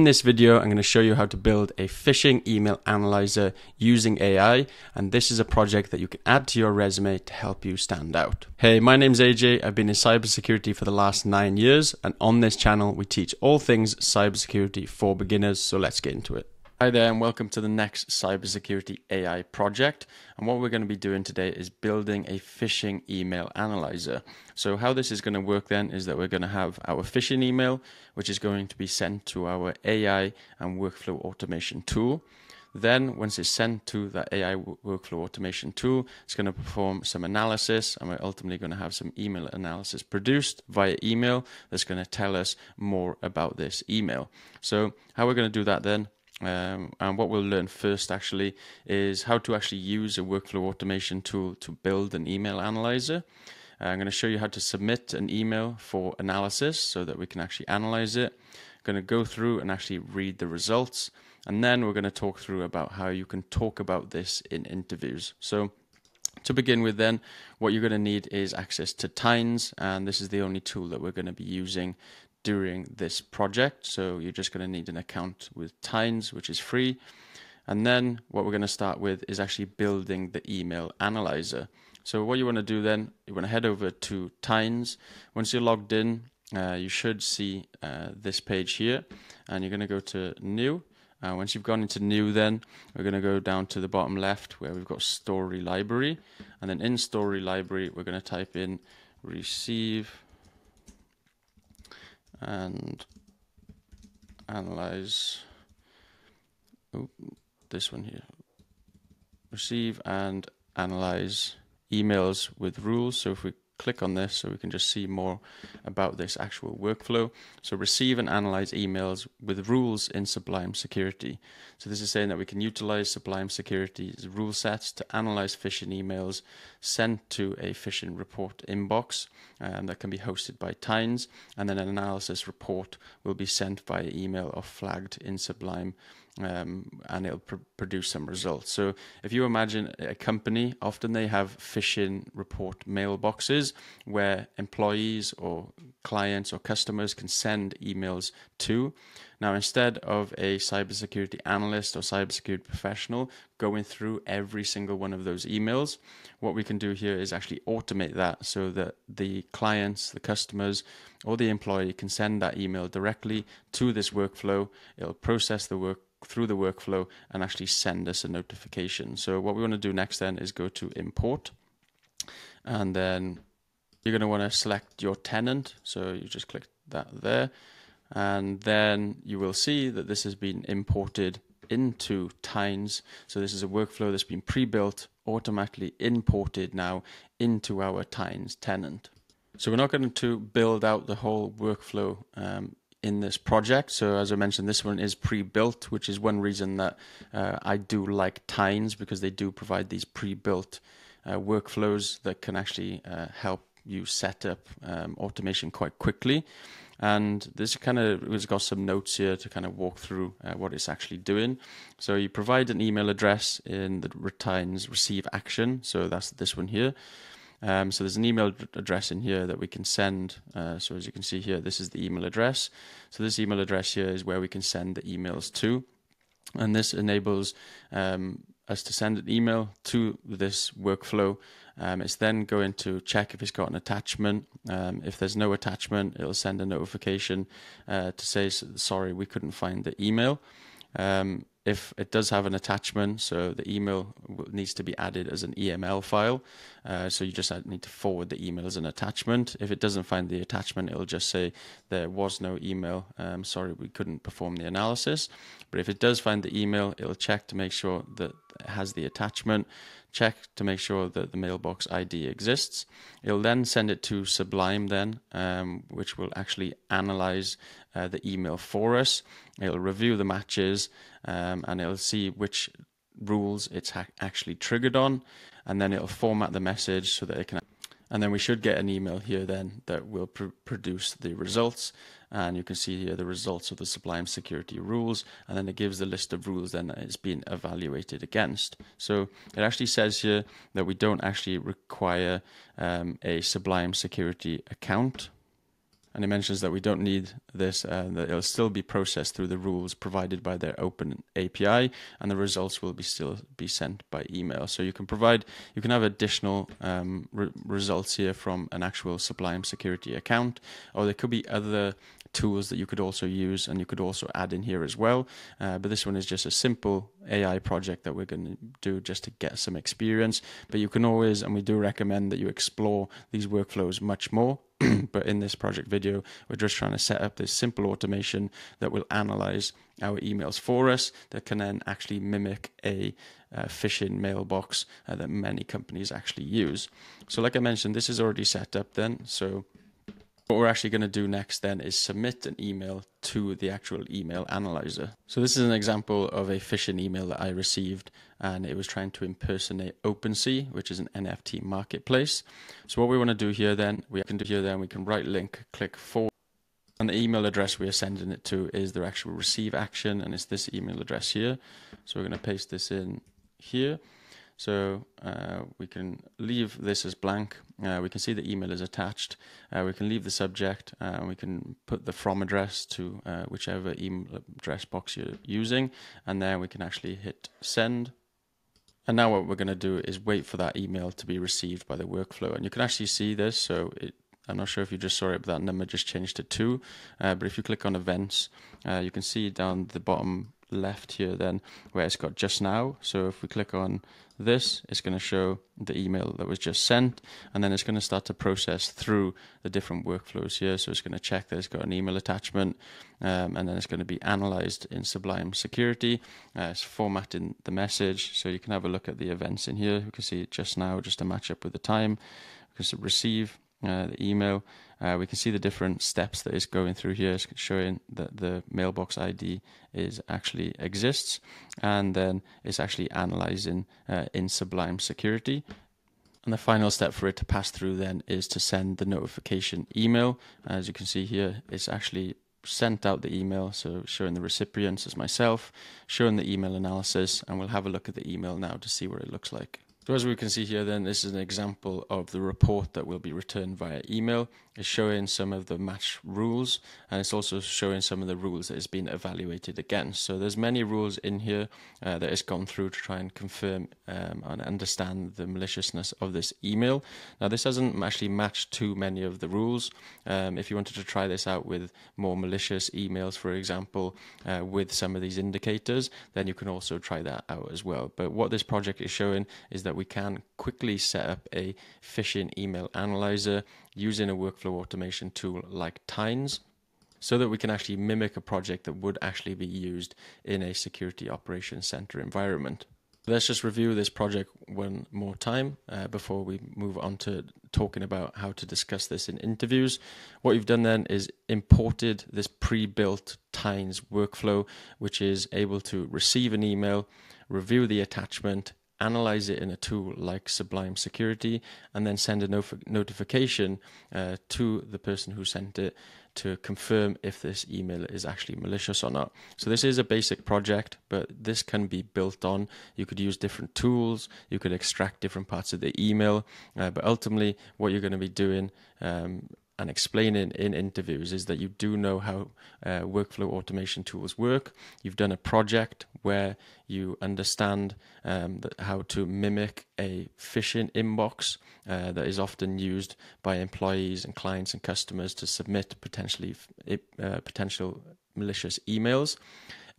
In this video, I'm going to show you how to build a phishing email analyzer using AI, and this is a project that you can add to your resume to help you stand out. Hey, my name's AJ. I've been in cybersecurity for the last nine years, and on this channel, we teach all things cybersecurity for beginners, so let's get into it. Hi there, and welcome to the next cybersecurity AI project. And what we're going to be doing today is building a phishing email analyzer. So, how this is going to work then is that we're going to have our phishing email, which is going to be sent to our AI and workflow automation tool. Then, once it's sent to that AI workflow automation tool, it's going to perform some analysis, and we're ultimately going to have some email analysis produced via email that's going to tell us more about this email. So, how we're going to do that then um, and what we'll learn first actually is how to actually use a workflow automation tool to build an email analyzer. Uh, I'm going to show you how to submit an email for analysis so that we can actually analyze it. I'm going to go through and actually read the results. And then we're going to talk through about how you can talk about this in interviews. So to begin with then, what you're going to need is access to Tines, and this is the only tool that we're going to be using during this project. So you're just going to need an account with Tines, which is free. And then what we're going to start with is actually building the email analyzer. So what you want to do then, you want to head over to Tines. Once you're logged in, uh, you should see uh, this page here, and you're going to go to New. Uh, once you've gone into New, then we're going to go down to the bottom left where we've got Story Library, and then in Story Library we're going to type in Receive and analyze oh, this one here. Receive and analyze emails with rules. So if we click on this so we can just see more about this actual workflow. So receive and analyze emails with rules in Sublime Security. So this is saying that we can utilize Sublime Security's rule sets to analyze phishing emails sent to a phishing report inbox um, that can be hosted by Tines and then an analysis report will be sent via email or flagged in Sublime um, and it'll pr- produce some results. So if you imagine a company, often they have phishing report mailboxes where employees or clients or customers can send emails to. Now, instead of a cybersecurity analyst or cybersecurity professional going through every single one of those emails, what we can do here is actually automate that so that the clients, the customers, or the employee can send that email directly to this workflow. It'll process the work through the workflow and actually send us a notification. So what we want to do next then is go to import and then you're going to want to select your tenant. So you just click that there and then you will see that this has been imported into Tines. So this is a workflow that's been pre-built, automatically imported now into our Tines tenant. So we're not going to build out the whole workflow um, in this project. So as I mentioned, this one is pre-built, which is one reason that uh, I do like Tines because they do provide these pre-built uh, workflows that can actually uh, help you set up um, automation quite quickly. And this kind of has got some notes here to kind of walk through uh, what it's actually doing. So you provide an email address in the Tines receive action. So that's this one here. Um, so there's an email address in here that we can send. Uh, so as you can see here, this is the email address. So this email address here is where we can send the emails to. And this enables um, us to send an email to this workflow. Um, it's then going to check if it's got an attachment. Um, if there's no attachment, it'll send a notification uh, to say, sorry, we couldn't find the email. Um, if it does have an attachment, so the email needs to be added as an EML file. Uh, so you just need to forward the email as an attachment. If it doesn't find the attachment, it'll just say there was no email. Um, sorry, we couldn't perform the analysis. But if it does find the email, it'll check to make sure that it has the attachment check to make sure that the mailbox ID exists. It'll then send it to Sublime, then, um, which will actually analyze uh, the email for us. It'll review the matches um, and it'll see which rules it's ha- actually triggered on, and then it'll format the message so that it can. And then we should get an email here then that will pr- produce the results and you can see here the results of the Sublime security rules, and then it gives the list of rules then that it's been evaluated against. So it actually says here that we don't actually require um, a Sublime security account. And it mentions that we don't need this and that it'll still be processed through the rules provided by their open API and the results will be still be sent by email so you can provide you can have additional um, re results here from an actual Sublime security account or there could be other tools that you could also use and you could also add in here as well. Uh, but this one is just a simple AI project that we're going to do just to get some experience. But you can always, and we do recommend that you explore these workflows much more. but in this project video, we're just trying to set up this simple automation that will analyze our emails for us that can then actually mimic a uh, phishing mailbox uh, that many companies actually use. So like I mentioned, this is already set up then. So what we're actually going to do next then is submit an email to the actual email analyzer. So this is an example of a phishing email that I received and it was trying to impersonate OpenSea, which is an NFT marketplace. So what we want to do here then, we can do here then, we can right link, click forward and the email address we are sending it to is their actual receive action and it's this email address here. So we're going to paste this in here. So uh, we can leave this as blank. Uh, we can see the email is attached. Uh, we can leave the subject uh, and we can put the from address to uh, whichever email address box you're using. And then we can actually hit send. And now what we're going to do is wait for that email to be received by the workflow. And you can actually see this. So it, I'm not sure if you just saw it, but that number just changed to two. Uh, but if you click on events, you can see down the bottom left here then where it's got just now. So if we click on this, it's going to show the email that was just sent, and then it's going to start to process through the different workflows here. So it's going to check that it's got an email attachment, um, and then it's going to be analyzed in Sublime Security. Uh, it's formatting the message, so you can have a look at the events in here. You can see it just now, just to match up with the time. Because receive uh, the email. Uh, we can see the different steps that it's going through here. It's showing that the mailbox ID is actually exists, and then it's actually analyzing uh, in Sublime Security. And the final step for it to pass through then is to send the notification email. As you can see here, it's actually sent out the email, so showing the recipients as myself, showing the email analysis, and we'll have a look at the email now to see what it looks like. So as we can see here then, this is an example of the report that will be returned via email. It's showing some of the match rules and it's also showing some of the rules that has been evaluated against. So there's many rules in here uh, that has gone through to try and confirm um, and understand the maliciousness of this email. Now this hasn't actually matched too many of the rules. Um, if you wanted to try this out with more malicious emails, for example, uh, with some of these indicators, then you can also try that out as well. But what this project is showing is that that we can quickly set up a phishing email analyzer using a workflow automation tool like Tines so that we can actually mimic a project that would actually be used in a security operations center environment. Let's just review this project one more time uh, before we move on to talking about how to discuss this in interviews. What you've done then is imported this pre-built Tines workflow, which is able to receive an email, review the attachment, analyze it in a tool like Sublime Security, and then send a not- notification uh, to the person who sent it to confirm if this email is actually malicious or not. So this is a basic project, but this can be built on. You could use different tools. You could extract different parts of the email, uh, but ultimately, what you're going to be doing um, and explaining in interviews is that you do know how uh, workflow automation tools work. You've done a project where you understand um, how to mimic a phishing inbox uh, that is often used by employees and clients and customers to submit potentially uh, potential malicious emails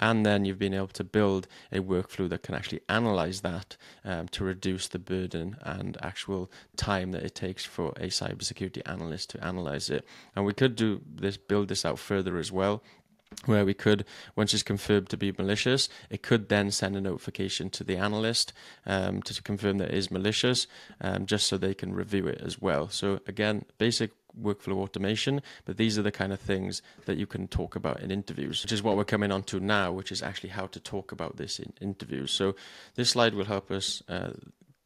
and then you've been able to build a workflow that can actually analyze that um, to reduce the burden and actual time that it takes for a cybersecurity analyst to analyze it. And we could do this, build this out further as well where we could, once it's confirmed to be malicious, it could then send a notification to the analyst um, to, confirm that it is malicious, um, just so they can review it as well. So again, basic workflow automation, but these are the kind of things that you can talk about in interviews, which is what we're coming on to now, which is actually how to talk about this in interviews. So this slide will help us uh,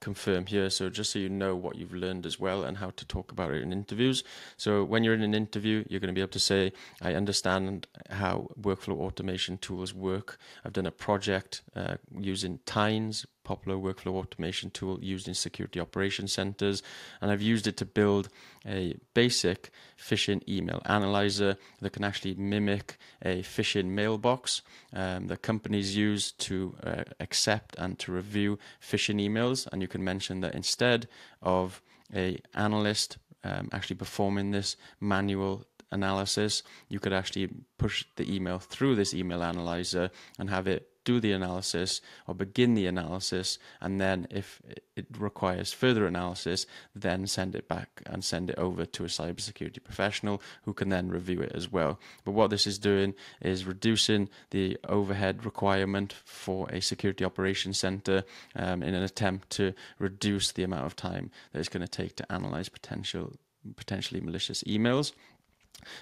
confirm here. So just so you know what you've learned as well and how to talk about it in interviews. So when you're in an interview, you're going to be able to say, I understand how workflow automation tools work. I've done a project uh, using Tines popular workflow automation tool used in security operations centers. And I've used it to build a basic phishing email analyzer that can actually mimic a phishing mailbox um, that companies use to uh, accept and to review phishing emails. And you can mention that instead of a analyst um, actually performing this manual analysis, you could actually push the email through this email analyzer and have it do the analysis or begin the analysis, and then if it requires further analysis, then send it back and send it over to a cybersecurity professional who can then review it as well. But what this is doing is reducing the overhead requirement for a security operations center um, in an attempt to reduce the amount of time that it's going to take to analyze potential potentially malicious emails.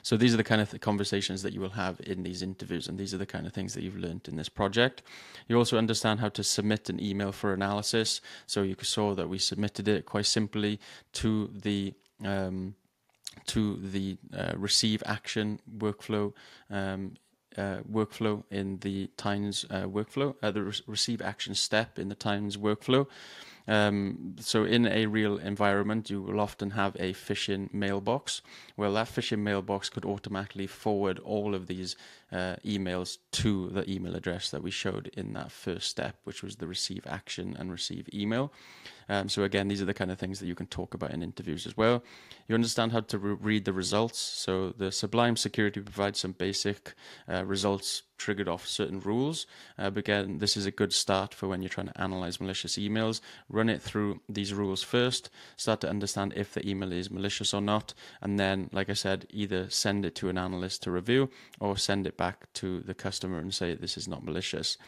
So these are the kind of conversations that you will have in these interviews, and these are the kind of things that you've learned in this project. You also understand how to submit an email for analysis. So you saw that we submitted it quite simply to the um, to the uh, receive action workflow um, uh, workflow in the Tines uh, workflow, uh, the re receive action step in the Tines workflow. Um, so in a real environment, you will often have a phishing mailbox. Well, that phishing mailbox could automatically forward all of these uh, emails to the email address that we showed in that first step, which was the receive action and receive email. Um, so again, these are the kind of things that you can talk about in interviews as well. You understand how to re read the results. So the Sublime Security provides some basic uh, results triggered off certain rules. Uh, but again, this is a good start for when you're trying to analyze malicious emails. Run it through these rules first, start to understand if the email is malicious or not, and then, like I said, either send it to an analyst to review or send it back to the customer and say this is not malicious.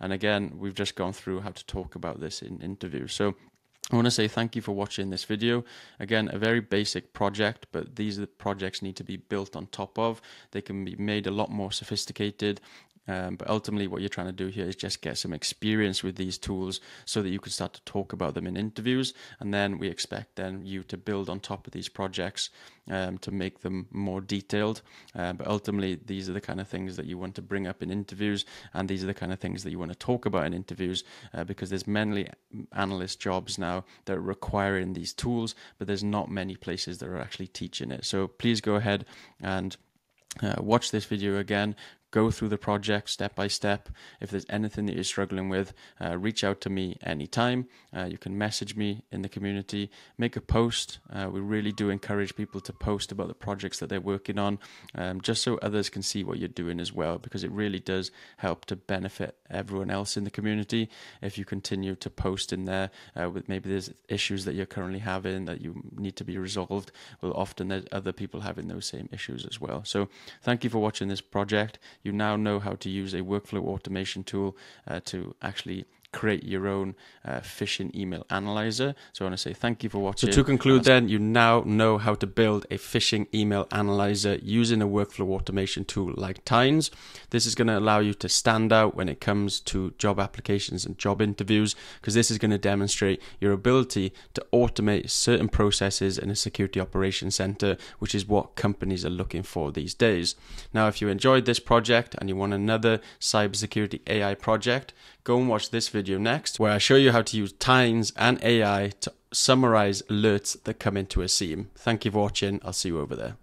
And again, we've just gone through how to talk about this in interviews. So I want to say thank you for watching this video. Again, a very basic project, but these projects need to be built on top of. They can be made a lot more sophisticated um, but ultimately, what you're trying to do here is just get some experience with these tools so that you can start to talk about them in interviews. And then we expect then you to build on top of these projects um, to make them more detailed. Uh, but ultimately, these are the kind of things that you want to bring up in interviews, and these are the kind of things that you want to talk about in interviews uh, because there's many analyst jobs now that are requiring these tools, but there's not many places that are actually teaching it. So please go ahead and uh, watch this video again, go through the project step by step. If there's anything that you're struggling with, uh, reach out to me anytime. Uh, you can message me in the community, make a post. Uh, we really do encourage people to post about the projects that they're working on, um, just so others can see what you're doing as well, because it really does help to benefit everyone else in the community if you continue to post in there uh, with maybe there's issues that you're currently having that you need to be resolved. Well, often there's other people having those same issues as well. So thank you for watching this project you now know how to use a workflow automation tool uh, to actually create your own uh, phishing email analyzer. So I want to say thank you for watching. So to conclude then, you now know how to build a phishing email analyzer using a workflow automation tool like Tines. This is going to allow you to stand out when it comes to job applications and job interviews because this is going to demonstrate your ability to automate certain processes in a security operations center, which is what companies are looking for these days. Now, if you enjoyed this project and you want another cybersecurity AI project, go and watch this video next, where I show you how to use Tines and AI to summarize alerts that come into a SIEM. Thank you for watching. I'll see you over there.